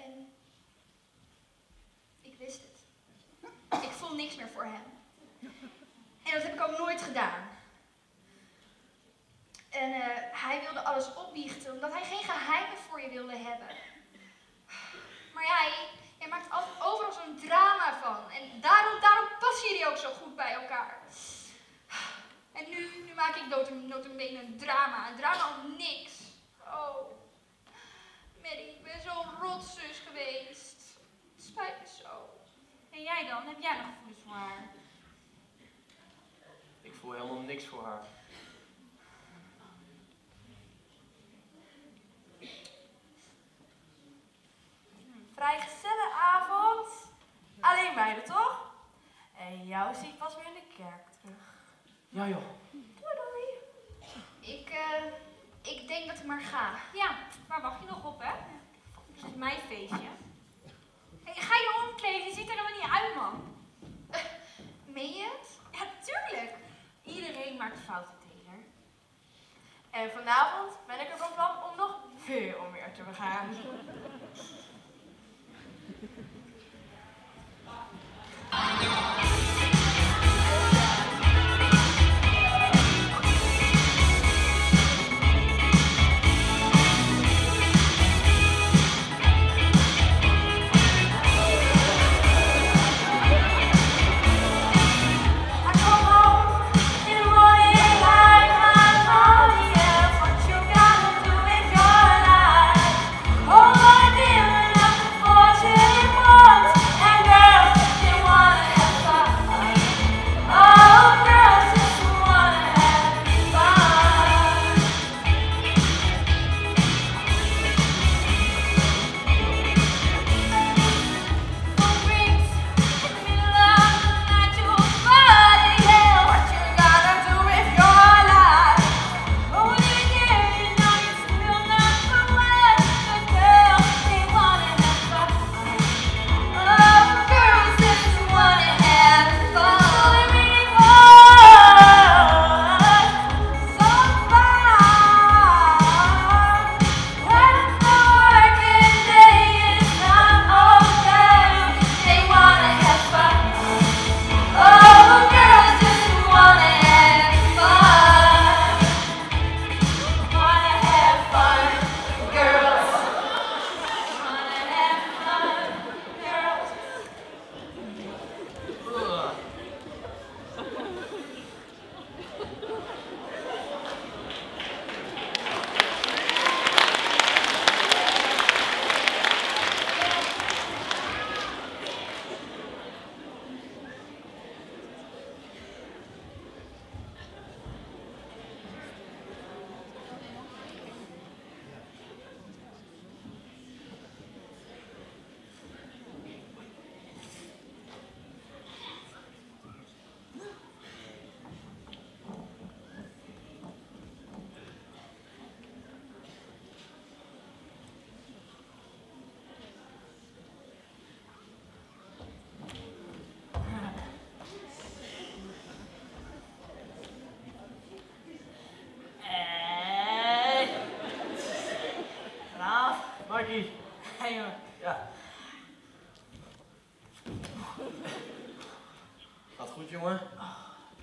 jongen.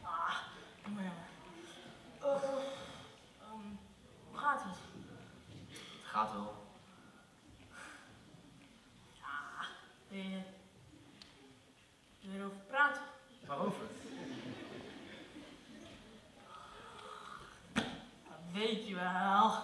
Maar, jongen. Hoe gaat het? Het gaat wel. Ja, wil je, wil je erover praten? Waarover? Dat weet je wel.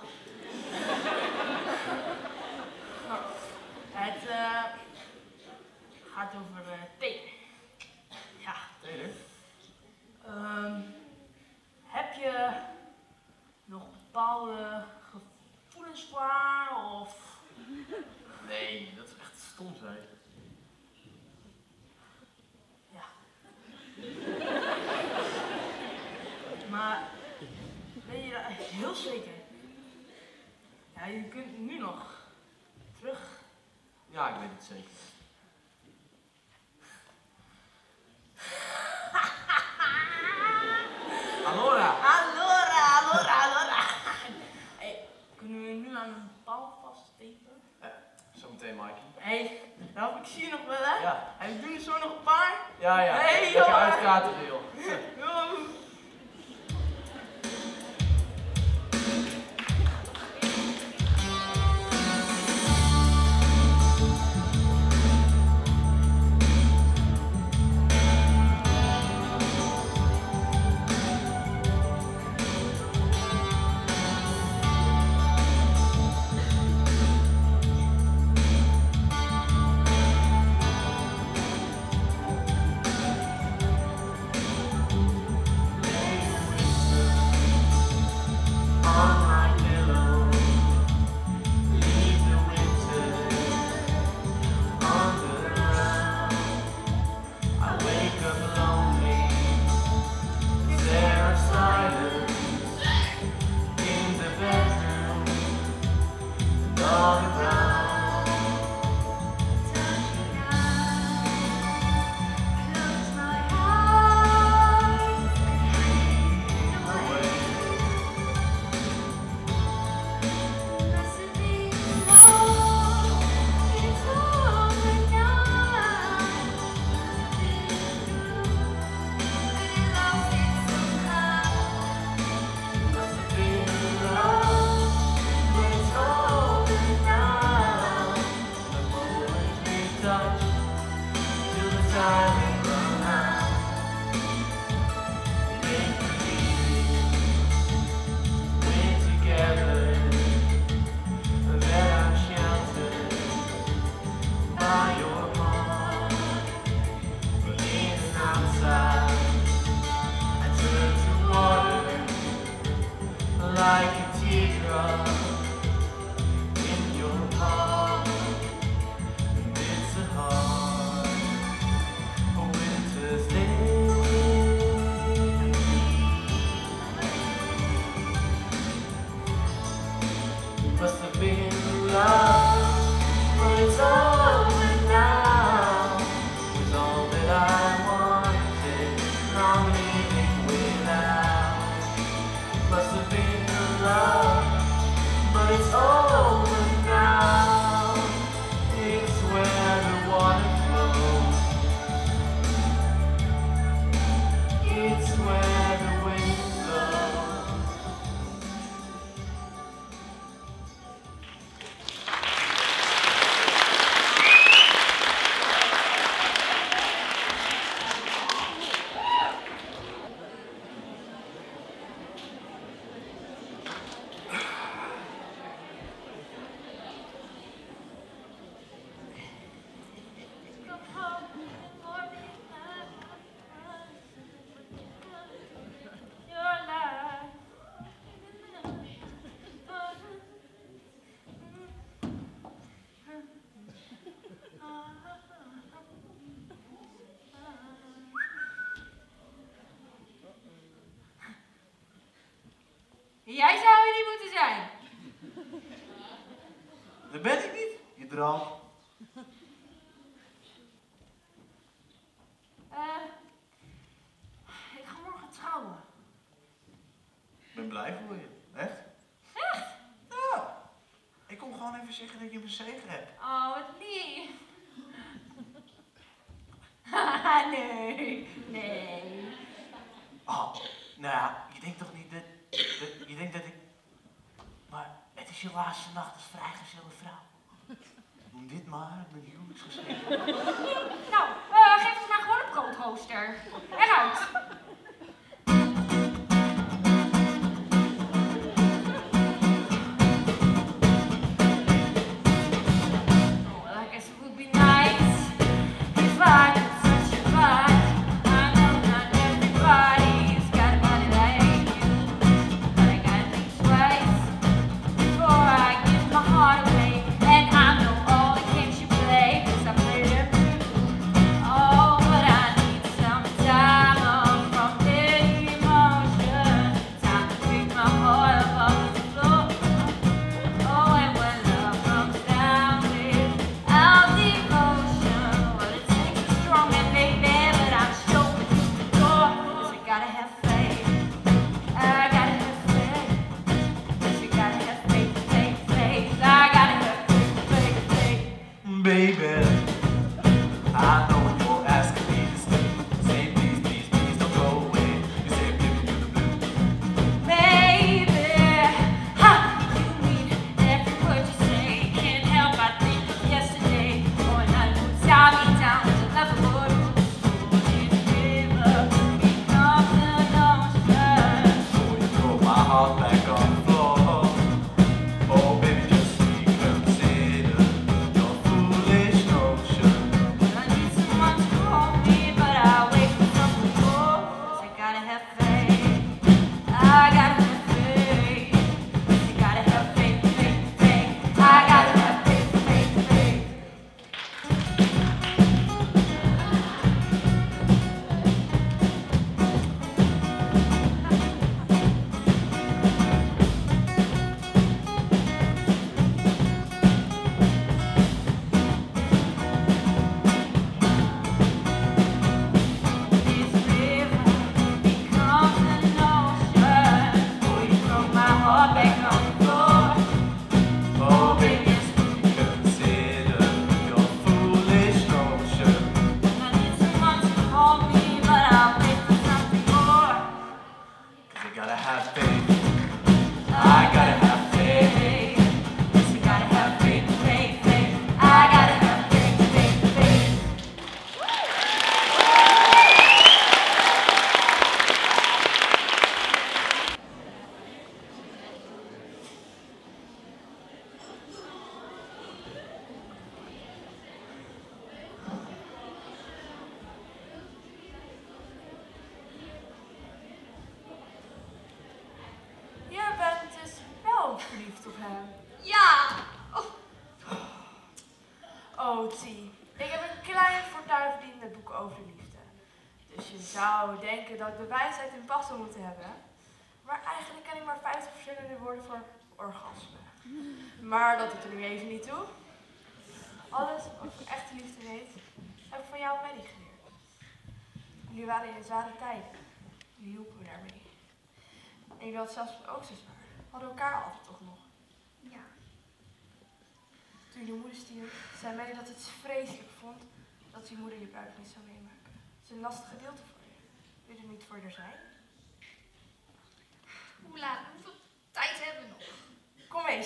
het zeker. allora. Allora, allora, allora. Hey, kunnen we nu aan een paal vaststepen? Ja, zometeen, Mikey. Hé, hey, nou, ik zie je nog wel, hè? Ja. En we doen er zo nog een paar. Ja, ja. Hey, joh. Lekker uitkater, joh. Jij zou er niet moeten zijn. Dat ben ik niet. Je droomt. laatste nacht als vrijgezelle vrouw. Noem dit maar mijn geschreven. Zou denken dat ik de wijsheid in pacht zou moeten hebben. Maar eigenlijk ken ik maar 50 verschillende woorden voor orgasme. Maar dat doet er nu even niet toe. Alles wat ik van echte liefde weet, heb ik van jou en Maddie geleerd. Jullie waren in zware tijden. Jullie hielpen me daarmee. En jullie hadden zelfs ook zo zwaar. Hadden elkaar altijd toch nog. Ja. Toen je moeder stierf, zei Maddie dat het vreselijk vond dat je moeder je bruiloft niet zou meemaken. Het is een lastig gedeelte je. Wil je er niet voor er zijn? Hoe laat? Hoeveel tijd hebben we nog? Kom mee,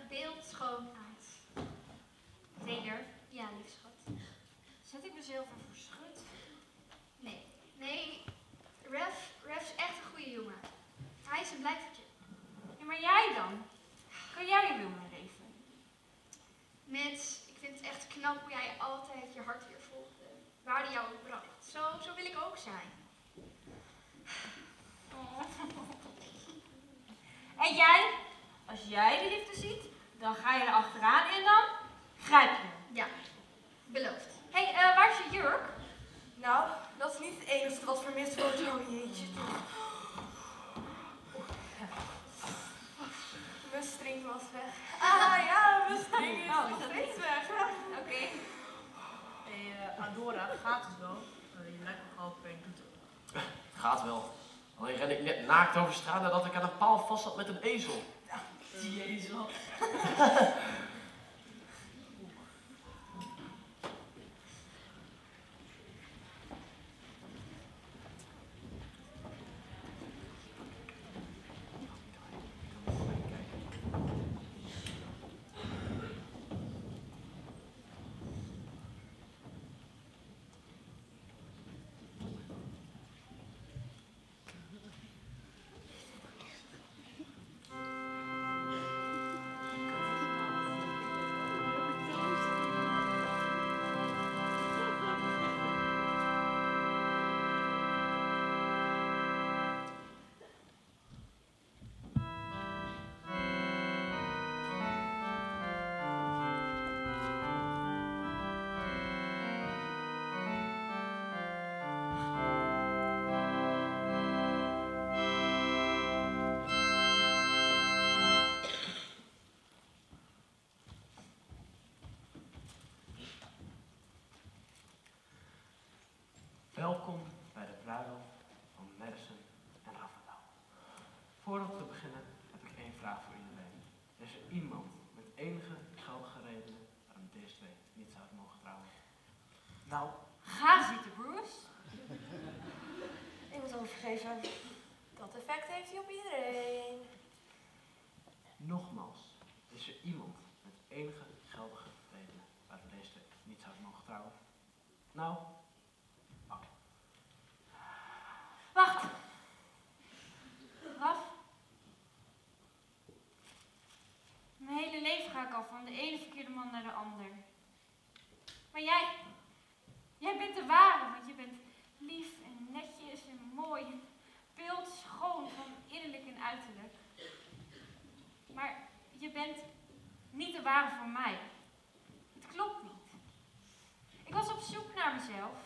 ziet er be- beeldschoon uit. Taylor, Ja, lief schat. zet ik mezelf ervoor schut? Nee, nee. Ref, Ref is echt een goede jongen. Hij is een blijvertje. Ja, maar jij dan? Kan jij je wil mijn leven? Mits, ik vind het echt knap hoe jij altijd je hart weer volgde. Waar die jou ook bracht. Zo, zo wil ik ook zijn. En jij? Als jij de liefde ziet, dan ga je er achteraan en dan grijp je hem. Ja, beloofd. Hé, hey, eh, waar is je jurk? Nou, dat is niet het enige wat vermist wordt. Oh jeetje. Mijn string was weg. Ah ja, mijn string is Oh, is nog steeds niet? weg. Oké. Hey, eh, Adora, gaat het wel? Uh, je lijkt nogal op een toeter. Het gaat wel. Alleen ren ik net naakt over straat nadat ik aan een paal vast zat met een ezel. Jezus. Oké. Nou, Ga zitten, Bruce. Ik moet overgeven. Dat effect heeft hij op iedereen. nogmaals, is er iemand met enige geldige reden waar we deze niet zouden mogen trouwen? Nou, oké. Wacht. Raf. Mijn hele leven ga ik al van de ene verkeerde man naar de ander. Maar jij bent de ware, want je bent lief en netjes en mooi. en Beeldschoon van innerlijk en uiterlijk. Maar je niet de ware voor mij. Het klopt niet. Ik was op zoek naar mezelf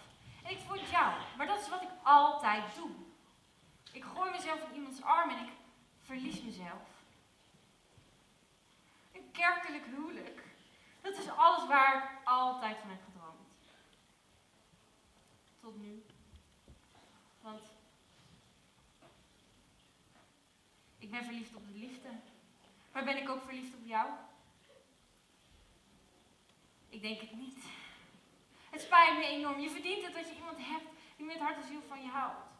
en ik vond jou, maar dat is wat ik altijd doe. Ik gooi mezelf in iemands arm en ik verlies mezelf. Een kerkelijk huwelijk. Dat is alles waar ik altijd van heb gedroomd. Tot nu. Want ik ben verliefd op de liefde. Maar ben ik ook verliefd op jou? Ik denk het niet. Het spijt me enorm. Je verdient het dat je iemand hebt die met hart en ziel van je houdt.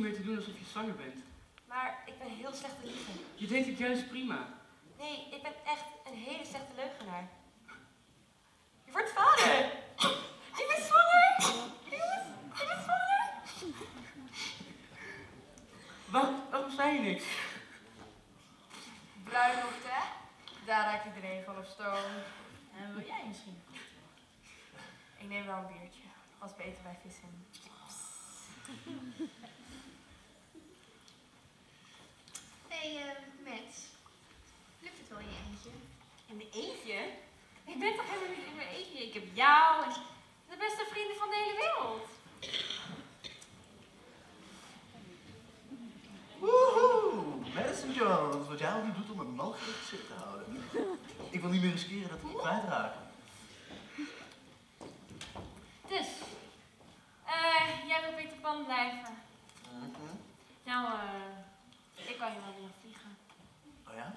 Meer te doen alsof je zwanger bent. Maar ik ben heel slecht te liegen. Je deed het juist prima. Nee, ik ben echt een hele slechte leugenaar. Je wordt vader! Ik ben zwanger! Ik ben, ik ben zwanger! Waarom, waarom zei je niks? Bruiloft, hè? Daar raakt iedereen van op stoom. En wil jij misschien? Ik neem wel een biertje. Was beter bij vis en chips. Hé, hey, eh, Max. Lukt het wel in je eentje? In de eentje? Ik ben toch helemaal niet in mijn eentje. Ik heb jou en de beste vrienden van de hele wereld. Woehoe! Madison Jones, wat jij al niet doet om het gezicht te houden. Ik wil niet meer riskeren dat we je kwijtraken. Dus, eh, jij wil Peter Pan blijven. Mhm. Nou, eh, ik kan je wel leren vliegen. Oh ja?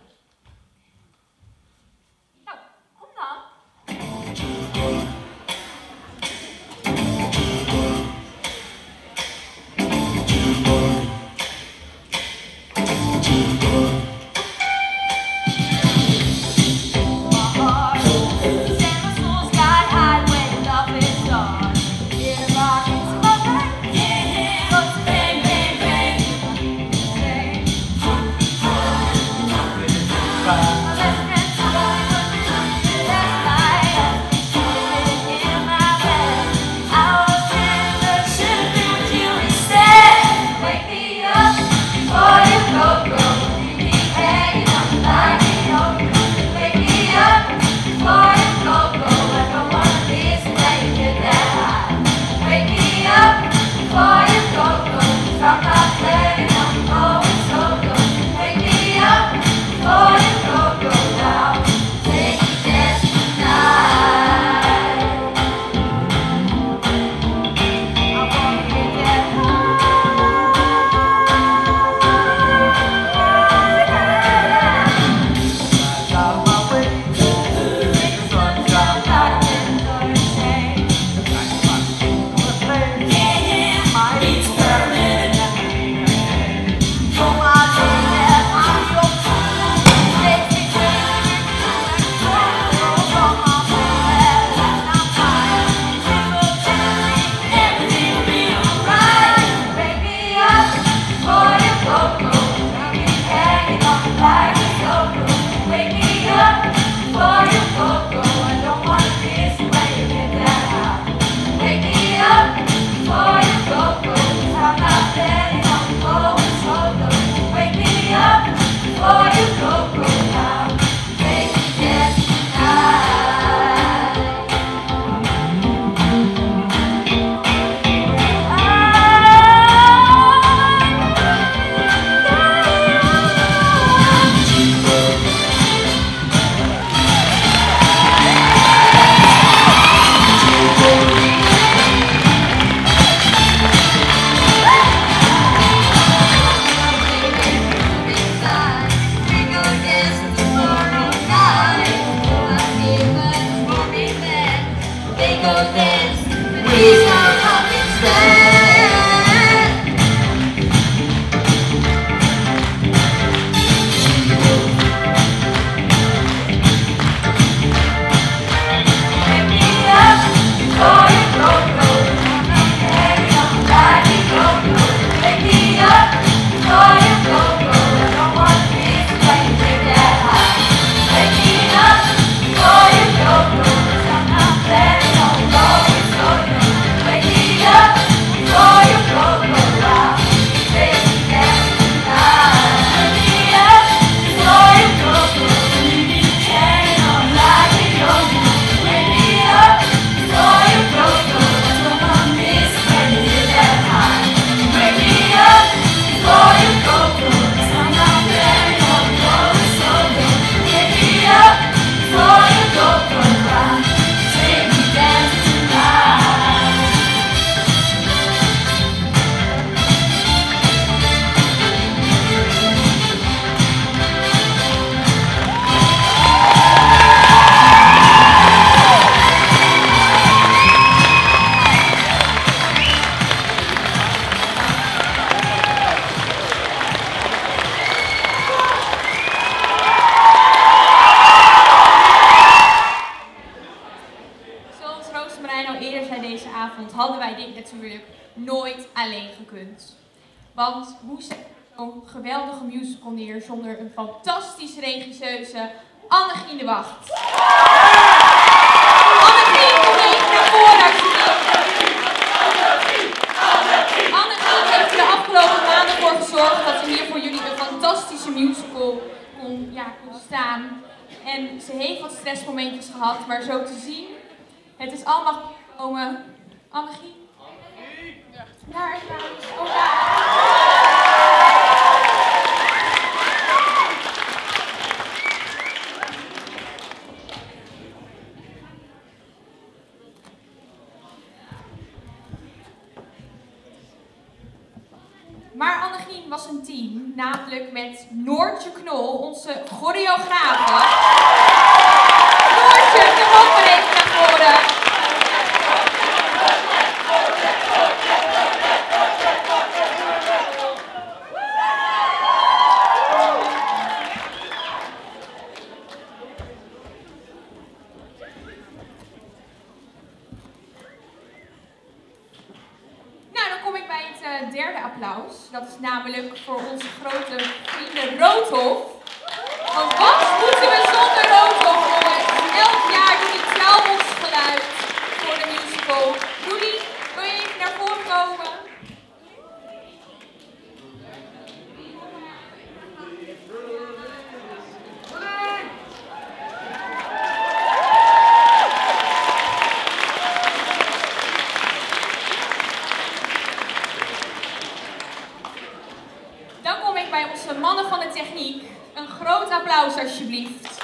applaus alsjeblieft.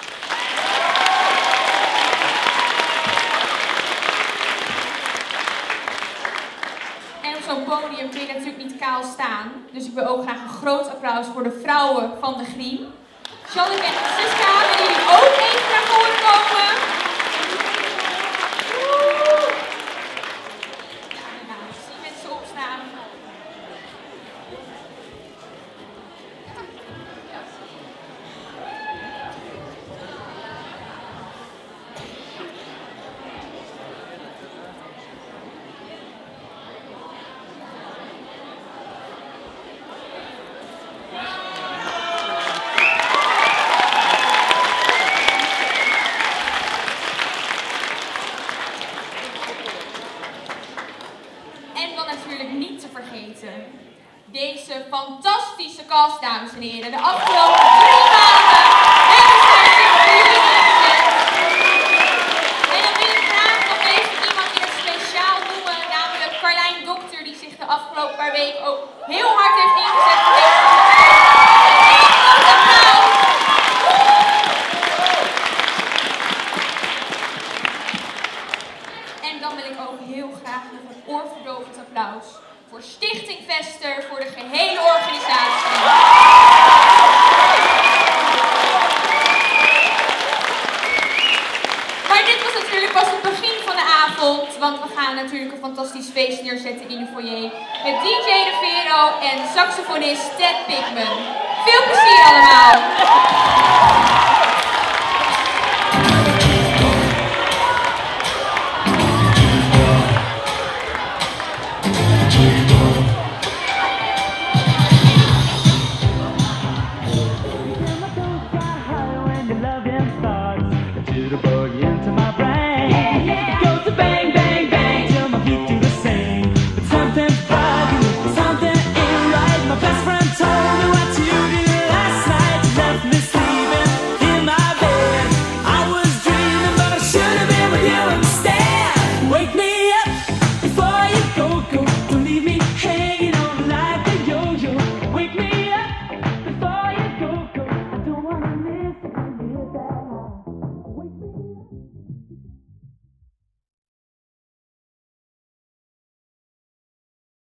En op zo'n podium kun je natuurlijk niet kaal staan. Dus ik wil ook graag een groot applaus voor de vrouwen van de Griem. Charlotte en Francisca, willen jullie ook even naar voren komen?